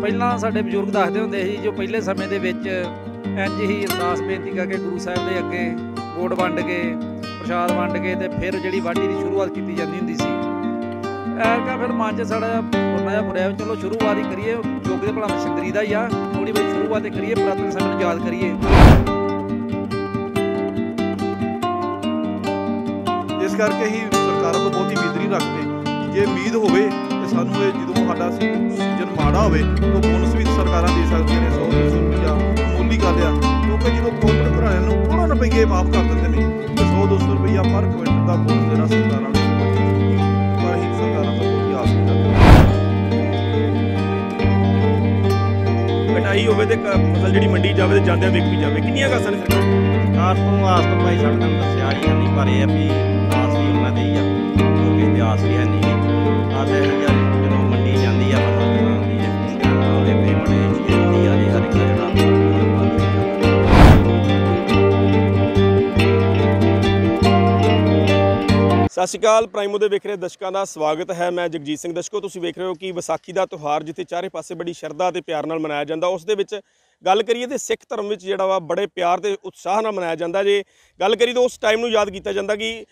ਪਹਿਲਾਂ ਸਾਡੇ ਬਜ਼ੁਰਗ ਦੱਸਦੇ ਹੁੰਦੇ ਸੀ ਜੋ ਪਹਿਲੇ ਸਮੇਂ ਦੇ ਵਿੱਚ ਇੰਜ ਹੀ ਅਰਦਾਸ ਬੇਨਤੀ ਕਰਕੇ ਗੁਰੂ ਸਾਹਿਬ ਦੇ ਅੱਗੇ ਗੋੜ ਵੰਡ ਕੇ, ਪ੍ਰਸ਼ਾਦ ਵੰਡ ਕੇ ਤੇ ਫਿਰ ਜਿਹੜੀ ਵਾਢੀ ਦੀ ਸ਼ੁਰੂਆਤ ਕੀਤੀ ਜਾਂਦੀ ਹੁੰਦੀ ਸੀ। ਐਰਕਾ ਫਿਰ ਮਨ 'ਚ ਸਾਡਾ ਜਿਹਾ ਉਹਨਾਂ ਜਿਹਾ ਮੁੜਿਆ ਚਲੋ ਸ਼ੁਰੂਆਤ ਹੀ ਕਰੀਏ ਯੋਗ ਦੇ ਭਲਾ ਮਸ਼ਿੰਦਰੀ ਦਾ ਹੀ ਆ ਥੋੜੀ ਬਹੁਤੀ ਸ਼ੁਰੂਆਤ ਹੀ ਕਰੀਏ, ਪੁਰਾਤਨ ਸਮੇਂ ਨੂੰ ਯਾਦ ਕਰੀਏ। ਇਸ ਕਰਕੇ ਹੀ ਸਰਕਾਰਾਂ ਤੋਂ ਬਹੁਤੀ ਉਮੀਦ ਨਹੀਂ ਰੱਖਦੇ। ਜੇ ਉਮੀਦ ਹੋਵੇ ਤੇ ਸਾਨੂੰ ਇਹ ਜਦੋਂ ਸਾਡਾ ਸੀਜ਼ਨ ਮਾੜਾ ਹੋਵੇ ਤਾਂ ਬੋਨਸ ਵੀ ਸਰਕਾਰਾਂ ਦੇ ਸਕਦੀਆਂ ਨੇ 100 200 ਰੁਪਇਆ ਮਾਮੂਲੀ ਗੱਲ ਆ ਕਿਉਂਕਿ ਜਦੋਂ ਕੋਰਪੋਰੇਟ ਘਰਾਣਿਆਂ ਨੂੰ ਥੋੜਾ ਰੁਪਈਏ ਮਾਫ ਕਰ ਦਿੰਦੇ ਨੇ ਤੇ 100 200 ਰੁਪਇਆ ਪਰ ਕੁਇੰਟਲ ਦਾ ਬੋਨਸ ਦੇਣਾ ਸਰਕਾਰਾਂ ਨੂੰ। ਪਰ ਹੀ ਸਰਕਾਰਾਂ ਤੋਂ ਬਹੁਤੀ ਆਸ ਨਹੀਂ ਕਰਦੇ। ਕਟਾਈ ਹੋਵੇ ਤੇ ਫਸਲ ਜਿਹੜੀ ਮੰਡੀ ਜਾਵੇ ਤੇ ਜਾਂਦਿਆਂ ਵਿਕ ਵੀ ਜਾਵੇ ਕਿੰਨੀਆਂ ਕਾਸਾਂ ਨੇ ਸਰਕਾਰ ਸਰਕਾਰ ਤੋਂ ਆਸ ਤਾਂ ਭਾਈ ਸਾਡੇ ਨਾਲ ਦੱਸਿਆ ਹੀ ਨਹੀਂ ਪਰ ਇਹ ਆ ਵੀ ਆਸ ਵੀ ਉਹਨਾਂ ਦੀ ਆ। ਕਿਉਂਕਿ ਤੇ ਆਸ ਵੀ ਹੈ ਨਹੀਂ। ਆਸ ਇਹ ਹੋਵੇ ਤੇ ਆ ਜੀ ਹਰ ਇੱਕ ਦਾ ਜਿਹੜਾ ਸਤਿ ਸ਼੍ਰੀ ਅਕਾਲ, ਪ੍ਰਾਈਮੋ ਦੇ ਵੇਖ ਰਹੇ ਦਰਸ਼ਕਾਂ ਦਾ ਸਵਾਗਤ ਹੈ। ਮੈਂ ਜਗਜੀਤ ਸਿੰਘ ਦਰਸ਼ਕੋ ਤੁਸੀਂ ਵੇਖ ਰਹੇ ਹੋ ਕਿ ਵਿਸਾਖੀ ਦਾ ਤਿਉਹਾਰ, ਜਿੱਥੇ ਚਾਰੇ ਪਾਸੇ ਬੜੀ ਸ਼ਰਧਾ ਤੇ ਪਿਆਰ ਨਾਲ ਮਨਾਇਆ ਜਾਂਦਾ, ਉਸ ਦੇ ਵਿੱਚ ਗੱਲ ਕਰੀਏ ਤੇ ਸਿੱਖ ਧਰਮ ਵਿੱਚ ਜਿਹੜਾ ਵਾ ਬੜੇ ਪਿਆਰ ਤੇ ਉਤਸ਼ਾਹ ਨਾਲ ਮਨਾਇਆ ਜਾਂਦਾ ਜੇ। ਗੱਲ ਕਰੀ ਤਾਂ ਉਸ ਟਾਈਮ ਨੂੰ ਯਾਦ ਕੀਤਾ ਜਾਂਦਾ ਕਿ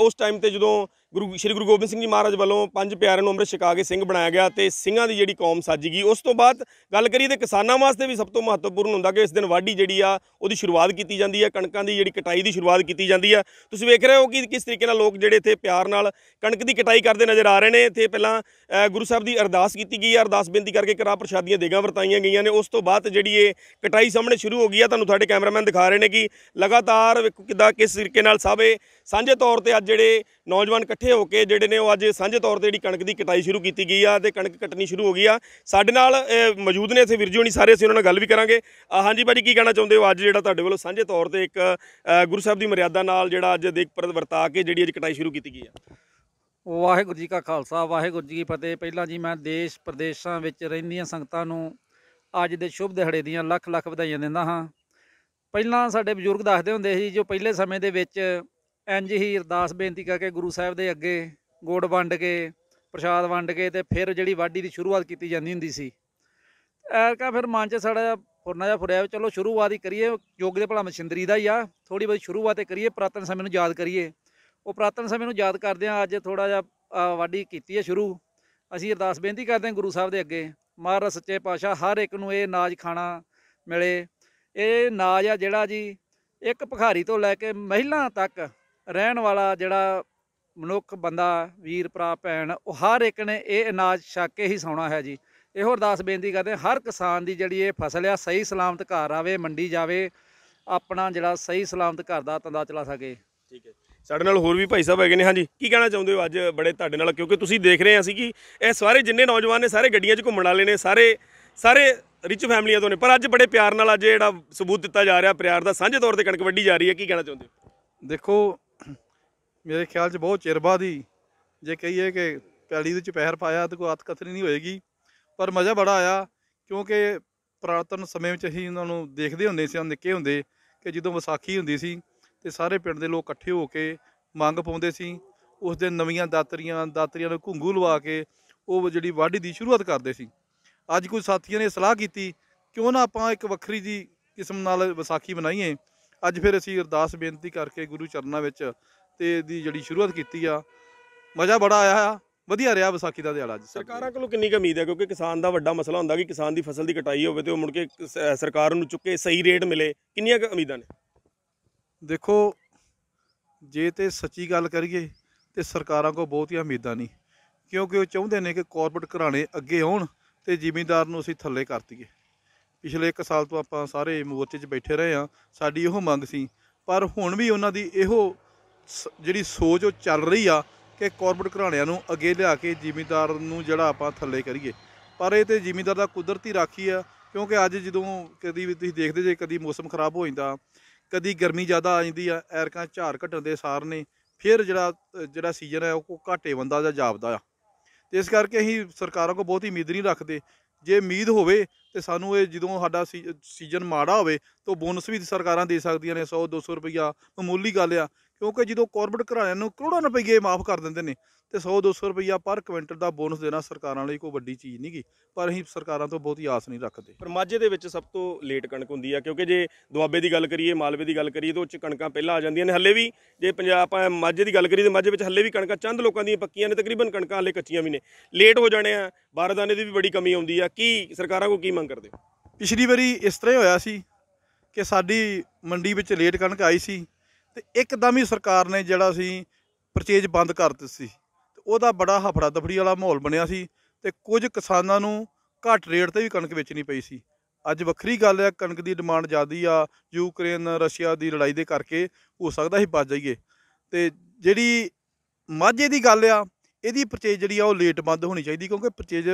ਉਸ ਟਾਈਮ ਤੇ ਜਦੋਂ ਗੁਰੂ, ਸ਼੍ਰੀ ਗੁਰੂ ਗੋਬਿੰਦ ਸਿੰਘ ਜੀ ਮਹਾਰਾਜ ਵੱਲੋਂ ਪੰਜ ਪਿਆਰਿਆਂ ਨੂੰ ਅੰਮ੍ਰਿਤ ਛਕਾ ਕੇ ਸਿੰਘ ਬਣਾਇਆ ਗਿਆ ਤੇ ਸਿੰਘਾਂ ਦੀ ਜਿਹੜੀ ਕੌਮ ਸਾਜੀ ਗਈ, ਉਸ ਤੋਂ ਬਾਅਦ ਗੱਲ ਕਰੀਏ ਤੇ ਕਿਸਾਨਾਂ ਵਾਸਤੇ ਵੀ ਸਭ ਤੋਂ ਮਹੱਤਵਪੂਰਨ ਹੁੰਦਾ ਕਿ ਇਸ ਦਿਨ ਵਾਢੀ ਜਿਹੜੀ ਆ, ਉਹਦੀ ਸ਼ੁਰੂਆਤ ਕੀਤੀ ਜਾਂਦੀ ਹੈ ਕਣਕਾਂ ਦੀ ਜਿਹੜੀ ਕਟਾਈ ਦੀ ਸ਼ੁਰੂਆਤ ਕੀਤੀ ਜਾਂਦੀ ਹੈ ਤੁਸੀਂ ਵੇਖ ਰਹੇ ਹੋ ਕਿ ਕਿਸ ਤਰੀਕੇ ਨਾਲ ਲੋਕ ਜਿਹੜੇ ਇੱਥੇ ਪਿਆਰ ਨਾਲ ਕਣਕ ਦੀ ਕਟਾਈ ਕਰਦੇ ਨਜ਼ਰ ਆ ਰਹੇ ਨੇ। ਇੱਥੇ ਪਹਿਲਾਂ ਗੁਰੂ ਸਾਹਿਬ ਦੀ ਅਰਦਾਸ ਕੀਤੀ ਗਈ ਹੈ ਅਰਦਾਸ ਬੇਨਤੀ ਕਰਕੇ ਕਰਾ ਪ੍ਰਸ਼ਾਦੀਆਂ ਦੇਗਾਂ ਵਰਤਾਈਆਂ ਗਈਆਂ ਨੇ। ਉਸ ਤੋਂ ਬਾਅਦ ਜਿਹੜੀ ਇਹ ਕਟਾਈ ਸਾਹਮਣੇ ਸ਼ੁਰੂ ਹੋ ਗਈ ਆ। ਤੁਹਾਨੂੰ ਸਾਡੇ ਕੈਮਰਾਮੈਨ ਦਿਖਾ ਰਹੇ ਨੇ ਕਿ ਲਗਾਤਾਰ ਵੇਖੋ ਕਿੱਦਾਂ ਕਿਸ ਤਰੀਕੇ ਨਾਲ ਸਭ ਇਹ ਸਾਂਝੇ ਤੌਰ ਤੇ ਅੱਜ ਜਿਹੜੇ ਨੌਜਵਾਨ ਇਕੱਠੇ ਹੋ ਕੇ ਜਿਹੜੇ ਨੇ ਉਹ ਅੱਜ ਸਾਂਝੇ ਤੌਰ ਤੇ ਜਿਹੜੀ ਕਣਕ ਦੀ ਕਟਾਈ ਸ਼ੁਰੂ ਕੀਤੀ ਗਈ ਆ ਤੇ ਕਣਕ ਕੱਟਣੀ ਸ਼ੁਰੂ ਹੋ ਗਈ ਆ। ਸਾਡੇ ਨਾਲ ਮੌਜੂਦ ਨੇ ਇੱਥੇ ਵੀਰ ਨਹੀਂ ਸਾਰੇ ਅਸੀਂ ਉਹਨਾਂ ਨਾਲ ਗੱਲ ਵੀ ਕਰਾਂਗੇ। ਅ, ਹਾਂਜੀ ਭਾਜੀ ਕੀ ਕਹਿਣਾ ਚਾਹੁੰਦੇ ਹੋ? ਅੱਜ ਜਿਹੜਾ ਤੁਹਾਡੇ ਵੱਲੋਂ ਸਾਂਝੇ ਤੌਰ ਤੇ ਇੱਕ ਗੁਰੂ ਸਾਹਿਬ ਦੀ ਮਰਿਆਦਾ ਨਾਲ ਜਿਹੜਾ ਅੱਜ ਦੇਖ ਪਰ ਵਰਤਾ ਕੇ ਜਿਹੜੀ ਅੱਜ ਕਟਾਈ ਸ਼ੁਰੂ ਕੀਤੀ ਗਈ ਆ। ਵਾਹਿਗੁਰੂ ਜੀ ਕਾ ਖਾਲਸਾ ਵਾਹਿਗੁਰੂ ਜੀ ਕੀ ਫਤਿਹ। ਪਹਿਲਾਂ ਜੀ ਮੈਂ ਦੇਸ਼ ਪ੍ਰਦੇਸ਼ਾਂ ਵਿੱਚ ਰਹਿੰਦੀਆਂ ਸੰਗਤਾਂ ਨੂੰ ਅੱਜ ਦੇ ਸ਼ੁਭ ਦਿਹਾੜੇ ਦੀਆਂ ਲੱਖ ਲੱਖ ਵਧਾਈਆਂ ਦਿੰਦਾ ਹਾਂ। ਪਹਿਲਾਂ ਸਾਡੇ ਬਜ਼ੁਰਗ ਦੱਸਦੇ ਹੁੰਦੇ ਸੀ ਜੋ ਪਹਿਲੇ ਸਮੇਂ ਦੇ ਵਿੱਚ ਇੰਜ ਹੀ ਅਰਦਾਸ ਬੇਨਤੀ ਕਰਕੇ ਗੁਰੂ ਸਾਹਿਬ ਦੇ ਅੱਗੇ ਗੋੜ ਵੰਡ ਕੇ, ਪ੍ਰਸ਼ਾਦ ਵੰਡ ਕੇ ਤੇ ਫਿਰ ਜਿਹੜੀ ਵਾਢੀ ਦੀ ਸ਼ੁਰੂਆਤ ਕੀਤੀ ਜਾਂਦੀ ਹੁੰਦੀ ਸੀ। ਐਰਕਾ ਫਿਰ ਮਨ 'ਚ ਸਾਡਾ ਜਿਹਾ ਫੁਰਨਾ ਜਿਹਾ ਫੁਰਿਆ ਵੀ ਚਲੋ ਸ਼ੁਰੂਆਤ ਹੀ ਕਰੀਏ, ਯੋਗ ਦੇ ਭਲਾ ਮਸ਼ਿੰਦਰੀ ਦਾ ਹੀ ਆ ਥੋੜੀ ਬਹੁਤੀ ਸ਼ੁਰੂਆਤ ਹੀ ਕਰੀਏ, ਪੁਰਾਤਨ ਸਮੇਂ ਨੂੰ ਯਾਦ ਕਰੀਏ। ਉਹ ਪੁਰਾਤਨ ਸਮੇਂ ਨੂੰ ਯਾਦ ਕਰਦੇ ਆ ਅੱਜ ਥੋੜਾ ਜਿਹਾ ਵਾਢੀ ਕੀਤੀ ਹੈ ਸ਼ੁਰੂ। ਅਸੀਂ ਅਰਦਾਸ ਬੇਨਤੀ ਕਰਦੇ ਹਾਂ ਗੁਰੂ ਸਾਹਿਬ ਦੇ ਅੱਗੇ। ਮਹਾਰਾਜ ਸੱਚੇ ਪਾਤਸ਼ਾਹ, ਹਰ ਇੱਕ ਨੂੰ ਇਹ ਨਾਜ ਖਾਣਾ ਮਿਲੇ। ਇਹ ਨਾਜ ਆ ਜਿਹੜਾ ਜੀ, ਇੱਕ ਭਿਖਾਰੀ ਤੋਂ ਲੈ ਕੇ ਮਹਿਲਾ ਤੱਕ ਰਹਿਣ ਵਾਲਾ ਜਿਹੜਾ ਮਨੁੱਖ, ਬੰਦਾ, ਵੀਰ, ਭਰਾ, ਭੈਣ, ਉਹ ਹਰ ਇੱਕ ਨੇ ਇਹ ਅਨਾਜ ਛਕ ਕੇ ਹੀ ਸੌਣਾ ਹੈ ਜੀ। ਇਹੋ ਅਰਦਾਸ ਬੇਨਤੀ ਕਰਦੇ ਹਰ ਕਿਸਾਨ ਦੀ ਜਿਹੜੀ ਇਹ ਫਸਲ ਆ, ਸਹੀ ਸਲਾਮਤ ਘਰ ਆਵੇ, ਮੰਡੀ ਜਾਵੇ, ਆਪਣਾ ਜਿਹੜਾ ਸਹੀ ਸਲਾਮਤ ਘਰ ਦਾ ਧੰਦਾ ਚਲਾ ਸਕੇ। ਠੀਕ ਹੈ। ਸਾਡੇ ਨਾਲ ਹੋਰ ਵੀ ਭਾਈ ਸਾਹਿਬ ਹੈਗੇ ਨੇ। ਹਾਂਜੀ, ਕੀ ਕਹਿਣਾ ਚਾਹੁੰਦੇ ਹੋ ਅੱਜ ਬੜੇ ਤੁਹਾਡੇ ਨਾਲ? ਕਿਉਂਕਿ ਤੁਸੀਂ ਦੇਖ ਰਹੇ ਅਸੀਂ ਕਿ ਇਹ ਸਾਰੇ ਜਿੰਨੇ ਨੌਜਵਾਨ ਨੇ, ਸਾਰੇ ਗੱਡੀਆਂ 'ਚ ਘੁੰਮਣ ਵਾਲੇ ਨੇ, ਸਾਰੇ ਸਾਰੇ ਰਿਚ ਫੈਮਲੀਆਂ ਤੋਂ ਨੇ। ਪਰ ਅੱਜ ਬੜੇ ਪਿਆਰ ਨਾਲ ਅੱਜ ਜਿਹੜਾ ਸਬੂਤ ਦਿੱਤਾ ਜਾ ਰਿਹਾ, ਪਿਆਰ ਦਾ ਸਾਂਝੇ ਤੌਰ ਤੇ ਕਣਕ ਵੱਢੀ ਜਾ ਰਹੀ ਹੈ। ਕੀ ਕਹਿਣਾ ਚਾਹੁੰਦੇ ਹੋ? ਦੇਖੋ, ਮੇਰੇ ਖਿਆਲ 'ਚ ਬਹੁਤ ਚਿਰ ਬਾਅਦ ਹੀ ਜੇ ਕਹੀਏ ਕਿ ਪੈਲੀ ਦੇ ਚ ਪੈਰ ਪਾਇਆ ਤੇ ਕੋਈ ਆਤ ਕਥਨੀ ਨਹੀਂ ਹੋਏਗੀ। ਪਰ ਮਜ਼ਾ ਬੜਾ ਆਇਆ, ਕਿਉਂਕਿ ਪੁਰਾਤਨ ਸਮੇਂ ਵਿੱਚ ਅਸੀਂ ਉਹਨਾਂ ਨੂੰ ਦੇਖਦੇ ਹੁੰਦੇ ਸੀ ਨਿੱਕੇ ਹੁੰਦੇ ਕਿ ਜਦੋਂ ਵਿਸਾਖੀ ਹੁੰਦੀ ਸੀ ਤੇ ਸਾਰੇ ਪਿੰਡ ਦੇ ਲੋਕ ਇਕੱਠੇ ਹੋ ਕੇ ਮੰਗ ਪਾਉਂਦੇ ਸੀ। ਉਸ ਦਿਨ ਨਵੀਆਂ ਦਾਤਰੀਆਂ ਦਾਤਰੀਆਂ ਨੂੰ ਘੁੰਗੂ ਲਵਾ ਕੇ ਉਹ ਜਿਹੜੀ ਵਾਢੀ ਦੀ ਸ਼ੁਰੂਆਤ ਕਰਦੇ ਸੀ। ਅੱਜ ਕੁਝ ਸਾਥੀਆਂ ਨੇ ਸਲਾਹ ਕੀਤੀ, ਕਿਉਂ ਨਾ ਆਪਾਂ ਇੱਕ ਵੱਖਰੀ ਜੀ ਕਿਸਮ ਨਾਲ ਵਿਸਾਖੀ ਬਣਾਈਏ ਅੱਜ ਫਿਰ ਅਸੀਂ ਅਰਦਾਸ ਬੇਨਤੀ ਕਰਕੇ ਗੁਰੂ ਚਰਨਾਂ ਵਿੱਚ ਤੇ ਇਹਦੀ ਜਿਹੜੀ ਸ਼ੁਰੂਆਤ ਕੀਤੀ ਆ, ਮਜ਼ਾ ਬੜਾ ਆਇਆ ਆ, ਵਧੀਆ ਰਿਹਾ ਵਿਸਾਖੀ ਦਾ ਦਿਹਾੜਾ ਅੱਜ ਸਰਕਾਰਾਂ ਕੋਲੋਂ ਕਿੰਨੀ ਕੁ ਉਮੀਦ ਹੈ? ਕਿਉਂਕਿ ਕਿਸਾਨ ਦਾ ਵੱਡਾ ਮਸਲਾ ਹੁੰਦਾ ਕਿ ਕਿਸਾਨ ਦੀ ਫਸਲ ਦੀ ਕਟਾਈ ਹੋਵੇ ਤੇ ਉਹ ਮੁੜ ਕੇ ਸਰਕਾਰ ਨੂੰ ਚੁੱਕੇ ਸਹੀ ਰੇਟ ਮਿਲੇ, ਕਿੰਨੀਆਂ ਕੁ ਉਮੀਦਾਂ ਨੇ? ਦੇਖੋ, ਜੇ ਤੇ ਸੱਚੀ ਗੱਲ ਕਰੀਏ ਤੇ ਸਰਕਾਰਾਂ ਕੋ ਬਹੁਤੀਆਂ ਉਮੀਦਾਂ ਨਹੀਂ, ਕਿਉਂਕਿ ਉਹ ਚਾਹੁੰਦੇ ਨੇ ਕਿ ਕਾਰਪੋਰੇਟ ਘਰਾਣੇ ਅੱਗੇ ਆਉਣ ਤੇ ਜ਼ਿਮੀਂਦਾਰ ਨੂੰ ਅਸੀਂ ਥੱਲੇ ਕਰਤੀਏ ਪਿਛਲੇ 1 ਸਾਲ ਤੋਂ ਆਪਾਂ ਸਾਰੇ ਮੋਰਚੇ 'ਚ ਬੈਠੇ ਰਹੇ ਆ ਸਾਡੀ ਇਹੋ ਮੰਗ ਸੀ, ਪਰ ਹੁਣ ਵੀ ਉਹਨਾਂ ਦੀ ਇਹੋ ਸ- ਜਿਹੜੀ ਸੋਚ ਉਹ ਚੱਲ ਰਹੀ ਆ ਕਿ ਕਾਰਪੋਰੇਟ ਘਰਾਣਿਆਂ ਨੂੰ ਅੱਗੇ ਲਿਆ ਕੇ ਜ਼ਿਮੀਂਦਾਰ ਨੂੰ ਜਿਹੜਾ ਆਪਾਂ ਥੱਲੇ ਕਰੀਏ। ਪਰ ਇਹ ਤੇ ਜ਼ਿਮੀਂਦਾਰ ਦਾ ਕੁਦਰਤੀ ਰਾਖੀ ਆ, ਕਿਉਂਕਿ ਅੱਜ ਜਦੋਂ ਕਦੀ ਵੀ ਤੁਸੀਂ ਦੇਖਦੇ ਜੇ ਕਦੀ ਮੌਸਮ ਖਰਾਬ ਹੋ ਜਾਂਦਾ ਕਦੀ ਗਰਮੀ ਜ਼ਿਆਦਾ ਆ ਜਾਂਦੀ ਆ, ਐਰਕਾਂ ਝਾੜ ਘਟਣ ਦੇ ਸਾਰ ਨੇ, ਫਿਰ ਜਿਹੜਾ ਜਿਹੜਾ ਸੀਜ਼ਨ ਹੈ ਉਹ ਘਾਟੇ ਬੰਦਾ ਜਾਂ ਜਾਪਦਾ ਆ। ਤੇ ਇਸ ਕਰਕੇ ਅਸੀਂ ਸਰਕਾਰਾਂ ਕੋਲ ਬਹੁਤੀ ਉਮੀਦ ਨਹੀਂ ਰੱਖਦੇ। ਜੇ ਉਮੀਦ ਹੋਵੇ ਤੇ ਸਾਨੂੰ ਇਹ ਜਦੋਂ ਸਾਡਾ ਸੀ- ਸੀਜ਼ਨ ਮਾੜਾ ਹੋਵੇ ਤਾਂ ਬੋਨਸ ਵੀ ਸਰਕਾਰਾਂ ਦੇ ਸਕਦੀਆਂ ਨੇ 100 200 ਰੁਪਈਆ, ਮਾਮੂਲੀ ਗੱਲ ਆ। ਕਿਉਂਕਿ ਜਦੋਂ ਕਾਰਪੋਰੇਟ ਘਰਾਣਿਆਂ ਨੂੰ ਕਰੋੜਾਂ ਰੁਪਏ ਮਾਫ ਕਰ ਦਿੰਦੇ ਨੇ ਤੇ 100 200 ਰੁਪਈਆ ਪਰ ਕੁਇੰਟਲ ਦਾ ਬੋਨਸ ਦੇਣਾ ਸਰਕਾਰਾਂ ਲਈ ਕੋਈ ਵੱਡੀ ਚੀਜ਼ ਨਹੀਂਗੀ ਪਰ ਅਸੀਂ ਸਰਕਾਰਾਂ ਤੋਂ ਬਹੁਤੀ ਆਸ ਨਹੀਂ ਰੱਖਦੇ। ਪਰ ਮਾਝੇ ਦੇ ਵਿੱਚ ਸਭ ਤੋਂ ਲੇਟ ਕਣਕ ਹੁੰਦੀ ਆ ਕਿਉਂਕਿ ਜੇ ਦੁਆਬੇ ਦੀ ਗੱਲ ਕਰੀਏ ਮਾਲਵੇ ਦੀ ਗੱਲ ਕਰੀਏ ਤਾਂ ਉਹ ਚ ਕਣਕਾਂ ਪਹਿਲਾਂ ਆ ਜਾਂਦੀਆਂ ਨੇ। ਹੱਲੇ ਵੀ ਜੇ ਪੰਜਾਬ ਆਪਾਂ ਮਾਝੇ ਦੀ ਗੱਲ ਕਰੀਏ ਤਾਂ ਮਾਝੇ ਵਿੱਚ ਹੱਲੇ ਵੀ ਕਣਕਾਂ ਚੰਦ ਲੋਕਾਂ ਦੀਆਂ ਪੱਕੀਆਂ ਨੇ ਤਕਰੀਬਨ ਕਣਕਾਂ ਹੱਲੇ ਕੱਚੀਆਂ ਵੀ ਨੇ। ਲੇਟ ਹੋ ਜਾਣੇ ਆ ਬਾਰਦਾਨੇ ਦੀ ਵੀ ਬੜੀ ਕਮੀ ਆਉਂਦੀ ਆ। ਕੀ ਸਰਕਾਰਾਂ ਕੋ ਕੀ ਮੰਗ ਕਰਦੇ? ਪਿਛਲੀ ਵਾਰੀ ਇਸ ਤਰ੍ਹਾਂ ਹੋਇਆ ਸੀ ਕਿ ਸਾਡੀ ਮੰਡੀ ਵਿੱਚ ਲੇਟ ਕਣਕ ਆਈ ਸੀ ਤੇ ਇੱਕਦਮ ਹੀ ਸਰਕਾਰ ਨੇ ਜਿਹੜਾ ਸੀ ਪਰਚੇਜ ਬੰਦ ਕਰ ਦਿੱਤੀ ਸੀ। ਤੇ ਉਹਦਾ ਬੜਾ ਹਫੜਾ ਦਫੜੀ ਵਾਲਾ ਮਾਹੌਲ ਬਣਿਆ ਸੀ ਤੇ ਕੁਝ ਕਿਸਾਨਾਂ ਨੂੰ ਘੱਟ ਰੇਟ ਤੇ ਵੀ ਕਣਕ ਵੇਚਣੀ ਪਈ ਸੀ। ਅੱਜ ਵੱਖਰੀ ਗੱਲ ਹੈ, ਕਣਕ ਦੀ ਡਿਮਾਂਡ ਜ਼ਿਆਦੀ ਆ, ਯੂਕਰੇਨ, ਰਸ਼ੀਆ ਦੀ ਲੜਾਈ ਦੇ ਕਰਕੇ ਹੋ ਸਕਦਾ ਸੀ ਬਚ ਜਾਈਏ। ਤੇ ਜਿਹੜੀ ਮਾਝੇ ਦੀ ਗੱਲ ਆ, ਇਹਦੀ ਪਰਚੇਜ ਜਿਹੜੀ ਆ ਉਹ ਲੇਟ ਬੰਦ ਹੋਣੀ ਚਾਹੀਦੀ ਕਿਉਂਕਿ ਪਰਚੇਜ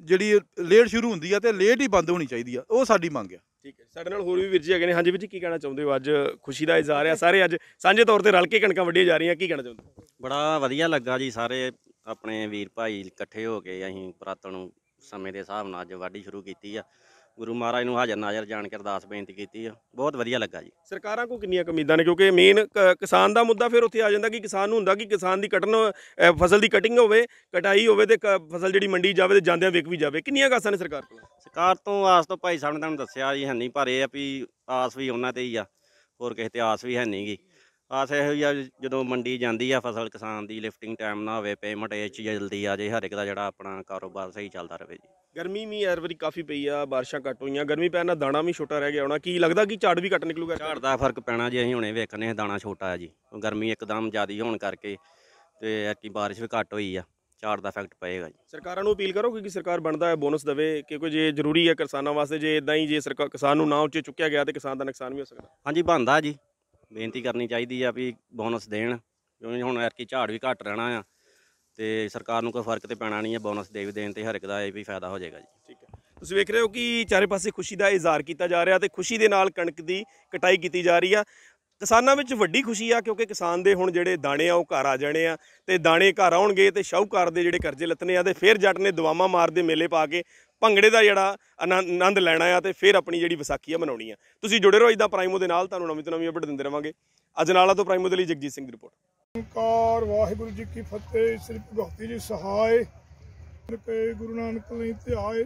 ਜਿਹੜੀ ਲੇਟ ਸ਼ੁਰੂ ਹੁੰਦੀ ਆ ਤੇ ਲੇਟ ਹੀ ਬੰਦ ਹੋਣੀ ਚਾਹੀਦੀ ਆ, ਉਹ ਸਾਡੀ ਮੰਗ ਆ। ਠੀਕ ਹੈ। ਸਾਡੇ ਨਾਲ ਹੋਰ ਵੀ ਵੀਰ ਜੀ ਹੈਗੇ ਨੇ। ਹਾਂਜੀ ਵੀਰ ਜੀ, ਕੀ ਕਹਿਣਾ ਚਾਹੁੰਦੇ ਹੋ? ਅੱਜ ਖੁਸ਼ੀ ਦਾ ਇਜ਼ਹਾਰ ਆ। ਸਾਰੇ ਅੱਜ ਸਾਂਝੇ ਤੌਰ ਤੇ ਰਲ ਕੇ ਕਣਕਾਂ ਵੱਢੀਆਂ ਜਾ ਰਹੀਆਂ। ਕੀ ਕਹਿਣਾ ਚਾਹੁੰਦੇ ਹੋ? ਬੜਾ ਵਧੀਆ ਲੱਗਾ ਜੀ। ਸਾਰੇ ਆਪਣੇ ਵੀਰ ਭਾਈ ਇਕੱਠੇ ਹੋ ਕੇ ਅਸੀਂ ਪੁਰਾਤਨ ਸਮੇਂ ਦੇ ਹਿਸਾਬ ਨਾਲ ਅੱਜ ਵਾਢੀ ਸ਼ੁਰੂ ਕੀਤੀ ਆ। ਗੁਰੂ ਮਹਾਰਾਜ ਨੂੰ ਹਾਜ਼ਰ ਨਾਜ਼ਰ ਜਾਣ ਕੇ ਅਰਦਾਸ ਬੇਨਤੀ ਕੀਤੀ ਆ। ਬਹੁਤ ਵਧੀਆ ਲੱਗਾ ਜੀ। ਸਰਕਾਰਾਂ ਕੋ ਕਿੰਨੀਆਂ ਕੁ ਉਮੀਦਾਂ ਨੇ? ਕਿਉਂਕਿ ਮੇਨ ਕਿਸਾਨ ਦਾ ਮੁੱਦਾ ਫਿਰ ਉੱਥੇ ਆ ਜਾਂਦਾ ਕਿ ਕਿਸਾਨ ਨੂੰ ਹੁੰਦਾ ਕਿ ਕਿਸਾਨ ਦੀ ਕਟਨ ਅ, ਫਸਲ ਦੀ ਕਟਿੰਗ ਹੋਵੇ ਕਟਾਈ ਹੋਵੇ ਤੇ ਫਸਲ ਜਿਹੜੀ ਮੰਡੀ ਜਾਵੇ ਤੇ ਜਾਂਦਿਆਂ ਵਿਕ ਵੀ ਜਾਵੇ। ਕਿੰਨੀਆਂ ਕਾਸਾਂ ਨੇ ਸਰਕਾਰ ਕੋਲ? ਸਰਕਾਰ ਤੋਂ ਆਸ ਤੋਂ ਭਾਈ ਸਾਹਿਬ ਨੇ ਤੁਹਾਨੂੰ ਦੱਸਿਆ ਜੀ ਹੈ ਨਹੀਂ ਪਰ ਇਹ ਆ ਵੀ ਆਸ ਵੀ ਉਹਨਾਂ ਤੇ ਹੀ ਆ। ਹੋਰ ਕਿਸੇ ਤੇ ਆਸ ਵੀ ਹੈ ਨਹੀਂਗੀ ਆਸ ਇਹੋ ਹੀ ਆ ਜਦੋਂ ਮੰਡੀ ਜਾਂਦੀ ਆ ਫਸਲ ਕਿਸਾਨ ਦੀ ਲਿਫਟਿੰਗ ਟਾਈਮ ਨਾ ਹੋਵੇ ਪੇਮੈਂਟ ਇਹ 'ਚ ਜਲਦੀ ਆ ਜੇ ਹਰ ਇੱਕ ਦਾ ਜਿਹੜਾ ਆਪਣਾ ਕਾਰੋਬਾਰ ਸਹੀ ਚੱਲਦਾ ਰਹੇ ਜੀ। ਗਰਮੀ ਵੀ ਯਾਰ ਵਾਰੀ ਕਾਫੀ ਪਈ ਆ ਬਾਰਿਸ਼ਾਂ ਘੱਟ ਹੋਈਆਂ ਗਰਮੀ ਪੈਣ ਨਾਲ ਦਾਣਾ ਵੀ ਛੋਟਾ ਰਹਿ ਗਿਆ ਹੋਣਾ। ਕੀ ਲੱਗਦਾ ਕਿ ਝਾੜ ਵੀ ਘੱਟ ਨਿਕਲੂਗਾ ਝਾੜ ਦਾ ਫ਼ਰਕ ਪੈਣਾ ਜੀ ਅਸੀਂ ਹੁਣੇ ਵੇਖਨੇ ਦਾਣਾ ਛੋਟਾ ਹੈ ਜੀ। ਗਰਮੀ ਇੱਕਦਮ ਜ਼ਿਆਦੀ ਹੋਣ ਕਰਕੇ ਤੇ ਐਤਕੀ ਬਾਰਿਸ਼ ਵੀ ਘੱਟ ਹੋਈ ਆ ਝਾੜ ਦਾ ਇਫੈਕਟ ਪਏਗਾ ਜੀ। ਸਰਕਾਰਾਂ ਨੂੰ ਅਪੀਲ ਕਰੋ ਕਿ ਸਰਕਾਰ ਬਣਦਾ ਹੈ ਬੋਨਸ ਦੇਵੇ ਕਿਉਂਕਿ ਜੇ ਜ਼ਰੂਰੀ ਹੈ ਕਿਸਾਨਾਂ ਵਾਸਤੇ ਜੇ ਇਦਾਂ ਹੀ ਜੇ ਸਰਕਾਰ ਕਿਸਾਨ ਨੂੰ ਨਾ ਉੱਚੇ ਚੁੱਕਿਆ ਗਿਆ ਤੇ ਕਿਸਾਨ ਦਾ ਨੁਕਸਾਨ ਵੀ ਹੋ ਸਕਦਾ। ਹਾਂਜੀ ਬਣਦਾ ਜੀ। ਬੇਨਤੀ ਕਰਨੀ ਚਾਹੀਦੀ ਆ ਵੀ ਬੋਨਸ ਦੇਣ, ਕਿਉਂਕਿ ਹੁਣ ਐਤਕੀ ਝਾੜ ਵੀ ਘੱਟ ਰਹਿਣਾ ਆ ਤੇ ਸਰਕਾਰ ਨੂੰ ਕੋਈ ਫ਼ਰਕ ਤੇ ਪੈਣਾ ਨਹੀਂ ਹੈ ਬੋਨਸ ਦੇ ਵੀ ਦੇਣ ਤੇ ਹਰ ਇੱਕ ਦਾ ਇਹ ਵੀ ਫਾਇਦਾ ਹੋ ਜਾਏਗਾ ਜੀ। ਠੀਕ ਹੈ। ਤੁਸੀਂ ਵੇਖ ਰਹੇ ਹੋ ਕਿ ਚਾਰੇ ਪਾਸੇ ਖੁਸ਼ੀ ਦਾ ਇਜ਼ਹਾਰ ਕੀਤਾ ਜਾ ਰਿਹਾ ਤੇ ਖੁਸ਼ੀ ਦੇ ਨਾਲ ਕਣਕ ਦੀ ਕਟਾਈ ਕੀਤੀ ਜਾ ਰਹੀ ਆ। ਕਿਸਾਨਾਂ ਵਿੱਚ ਵੱਡੀ ਖੁਸ਼ੀ ਆ ਕਿਉਂਕਿ ਕਿਸਾਨ ਦੇ ਹੁਣ ਜਿਹੜੇ ਦਾਣੇ ਆ ਉਹ ਘਰ ਆ ਜਾਣੇ ਆ ਤੇ ਦਾਣੇ ਘਰ ਆਉਣਗੇ ਤੇ ਸ਼ਾਹੂਕਾਰ ਦੇ ਜਿਹੜੇ ਕਰਜ਼ੇ ਲੱਥਣੇ ਆ ਤੇ ਫਿਰ ਜੱਟ ਨੇ ਦਵਾਮਾ ਮਾਰਦੇ ਮੇਲੇ ਪਾ ਕੇ ਭੰਗੜੇ ਦਾ ਜਿਹੜਾ ਆਨੰਦ ਆਨੰਦ ਲੈਣਾ ਆ ਤੇ ਫਿਰ ਆਪਣੀ ਜਿਹੜੀ ਵਿਸਾਖੀ ਆ ਮਨਾਉਣੀ ਆ। ਤੁਸੀਂ ਜੁੜੇ ਰਹੋ ਇਦਾਂ ਪ੍ਰਾਈਮੋ ਦੇ ਨਾਲ, ਤੁਹਾਨੂੰ ਨਵੀਂ ਤੋਂ ਨਵੀਂ ਅਪਡੇਟ ਦਿੰਦੇ ਰਵਾਂਗੇ। ਅਜਨਾਲਾ ਤੋਂ ਪ੍ਰਾਈਮੋ ਦੇ ਲਈ ਜਗਜੀਤ ਸਿੰਘ ਦੀ ਰਿਪੋਰਟ। ਓੰਕਾਰ, ਵਾਹਿਗੁਰੂ ਜੀ ਕੀ ਫਤਿਹ, ਸ੍ਰੀ ਭਗਤੀ ਜੀ ਸਹਾਇ। ਕੇ ਗੁਰੂ ਨਾਨਕ ਲਈ ਧਿਆਏ,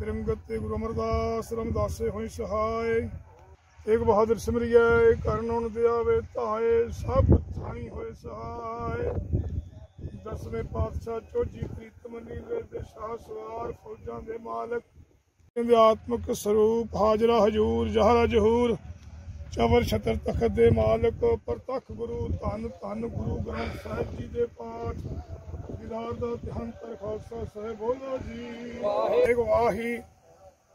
ਤਿਰੰਗਤ ਤੇ ਗੁਰੂ ਅਮਰਦਾਸ ਰਮਦਾਸੇ ਹੋਈ ਸਹਾਇ। ਏਕ ਬਹਾਦਰ ਸਿਮਰਿਐ ਕਰਨ ਦਿਆਵੇ ਧਾਏ, ਸਭ ਥਾਈ ਹੋਏ ਸਹਾਇ। ਦਸਵੇਂ ਪਾਤਸ਼ਾਹ ਚੋਜੀ ਪ੍ਰੀਤਮ ਦੇ ਸ਼ਾਹ ਸਵਾਰ ਫੌਜਾਂ ਦੇ ਮਾਲਕ ਕਹਿੰਦੇ ਆਤਮਿਕ ਸਰੂਪ ਹਾਜ਼ਰਾ ਹਜੂਰ, ਜਹਰਾ ਜਹੂਰ ਚਵਰ ਛਤਰ ਤਖਤ ਦੇ ਮਾਲਕ, ਪ੍ਰਤੱਖ ਗੁਰੂ, ਧੰਨ ਧੰਨ ਗੁਰੂ ਗ੍ਰੰਥ ਸਾਹਿਬ ਜੀ ਦੇ ਪਾਠ, ਦਿਦਾਰ ਦਾ ਧਿਆਨ ਕਰ ਖਾਲਸਾ ਸਾਹਿਬ, ਬੋਲੋ ਜੀ। ਇੱਕ ਵਾਹੀ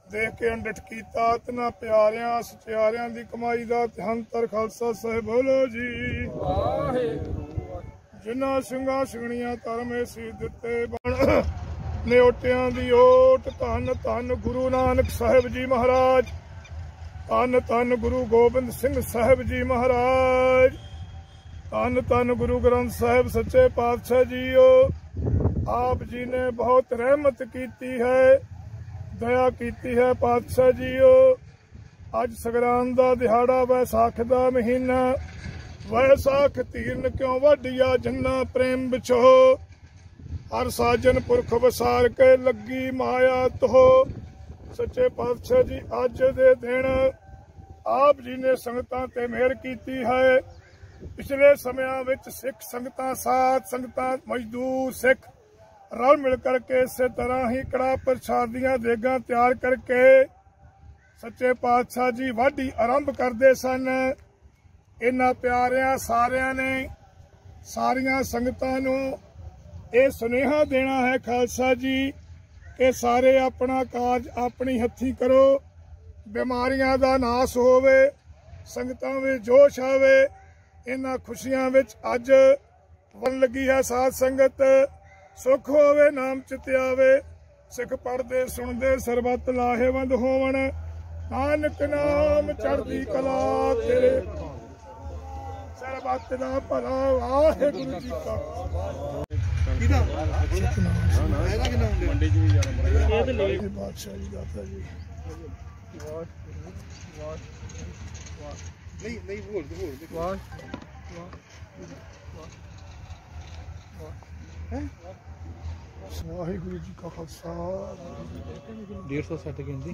ਦੇਖ ਕੇ ਅੰਡਟ ਕੀਤਾ ਤਨਾ ਪਿਆਰਿਆਂ, ਸਚਿਆਰਿਆਂ ਦੀ ਕਮਾਈ ਦਾ ਧਿਆਨ ਤਰ ਖਾਲਸਾ ਸਾਹਿਬ, ਬੋਲੋ ਜੀ। ਜਿਨ੍ਹਾਂ ਸਿੰਘਾਂ ਸਿੰਘਣੀਆਂ ਧਰਮੇ ਸੀ ਦਿੱਤੇ ਬਣ। ਨਿਓਟਿਆਂ ਦੀ ਓਟ, ਧੰਨ ਧੰਨ ਗੁਰੂ ਨਾਨਕ ਸਾਹਿਬ ਜੀ ਮਹਾਰਾਜ। ਧੰਨ ਧੰਨ ਗੁਰੂ ਗੋਬਿੰਦ ਸਿੰਘ ਸਾਹਿਬ ਜੀ ਮਹਾਰਾਜ। ਧੰਨ ਧੰਨ ਗੁਰੂ ਗ੍ਰੰਥ ਸਾਹਿਬ ਸੱਚੇ ਪਾਤਸ਼ਾਹ ਜੀਓ। ਆਪ ਜੀ ਨੇ ਬਹੁਤ ਰਹਿਮਤ ਕੀਤੀ ਹੈ, ਦਇਆ ਕੀਤੀ ਹੈ ਪਾਤਸ਼ਾਹ ਜੀਓ। ਅੱਜ ਸਗਰਾਨ ਦਾ ਦਿਹਾੜਾ ਵੈਸਾਖ ਦਾ ਮਹੀਨਾ। ਵੈਸਾ ਖਤੀਰਨ ਕਿਉਂ ਵਾਢੀਆ ਜੰਨਾ ਪ੍ਰੇਮ ਵਿਛੋ ਹਰ ਸਾਜਨ ਪੁਰਖ ਵਸਾਰ ਕੇ ਲੱਗੀ ਮਾਇਆ ਤੋ। ਸੱਚੇ ਪਾਤਸ਼ਾਹ ਜੀ ਅੱਜ ਦੇ ਦਿਨ ਆਪ ਜੀ ਨੇ ਸੰਗਤਾਂ ਤੇ ਮਿਹਰ ਕੀਤੀ ਹੈ। ਪਿਛਲੇ ਸਮਿਆਂ ਵਿੱਚ ਸਿੱਖ ਸੰਗਤਾਂ ਸਾਥ ਸੰਗਤਾਂ, ਮਜ਼ਦੂਰ ਸਿੱਖ ਰਲ ਮਿਲ ਕਰਕੇ ਇਸੇ ਤਰ੍ਹਾਂ ਹੀ ਕੜਾ ਪ੍ਰਸ਼ਾਦੀਆਂ ਦੇਗਾਂ ਤਿਆਰ ਕਰਕੇ ਸੱਚੇ ਪਾਤਸ਼ਾਹ ਜੀ ਵਾਢੀ ਆਰੰਭ ਕਰਦੇ ਸਨ। ਇਹਨਾਂ ਪਿਆਰਿਆਂ ਸਾਰਿਆਂ ਨੇ ਸਾਰੀਆਂ ਸੰਗਤਾਂ ਨੂੰ ਇਹ ਸੁਨੇਹਾ ਦੇਣਾ ਹੈ ਖਾਲਸਾ ਜੀ ਕਿ ਸਾਰੇ ਆਪਣਾ ਕਾਰਜ ਆਪਣੀ ਹੱਥੀ ਕਰੋ। ਬਿਮਾਰੀਆਂ ਦਾ ਨਾਸ ਹੋਵੇ, ਸੰਗਤਾਂ ਵਿੱਚ ਜੋਸ਼ ਆਵੇ, ਇਹਨਾਂ ਖੁਸ਼ੀਆਂ ਵਿੱਚ ਅੱਜ ਵਨ ਲੱਗੀ ਹੈ ਸਾਧ ਸੰਗਤ। ਸੁਖ ਹੋਵੇ, ਨਾਮ ਚਿਤ ਆਵੇ, ਸਿੱਖ ਪੜਦੇ ਸੁਣਦੇ, ਸਰਬੱਤ ਲਾਹੇਵੰਦ ਹੋਵਣ। ਨਾਨਕ ਨਾਮ ਚੜ੍ਹਦੀ ਕਲਾ ਤੇਰੇ ਸਰਬੱਤ ਦਾ ਭਲਾ ਵਾਹਿਗੁਰੂ ਜੀ ਕਾ ਕਿਹਦਾ? ਇਹਦਾ ਕਿੰਨਾ ਹੁੰਦੇ? ਮੰਡੀ ਚ ਵੀ ਜਾਣਾ ਇਹ ਤੇ ਲੈ ਬਾਦਸ਼ਾਹ ਜੀ। ਦਾਤਾ ਜੀ ਵਾਹ ਵਾਹ ਵਾਹ ਨਹੀਂ ਨਹੀਂ ਸੈੱਟ ਕਹਿੰਦੀ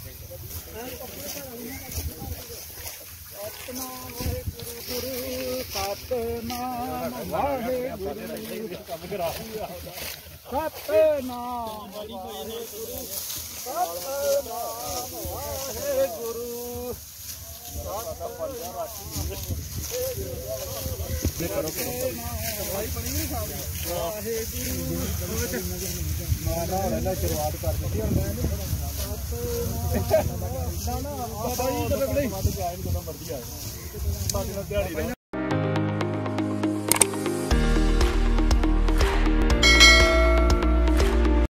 ਸਤਨਾਮ ਵਾਹਿਗੁਰੂ। ਸਤਨਾਮ ਵਾਹਿਗੁਰੂ ਸਤਨਾਮ ਵਾਹਿਗੁਰੂ ਮਾਲਾ ਰਹਿਣਾ ਸ਼ੁਰੂਆਤ ਕਰ ਦਿੱਤੀ ਹੁਣ ਮੈਂ ਨਾ ਨਾ ਬਾਬਾ ਜੀ ਕਦੋਂ ਨਹੀਂ ਸਾਡੇ ਨਾਲ ਦਿਹਾੜੀ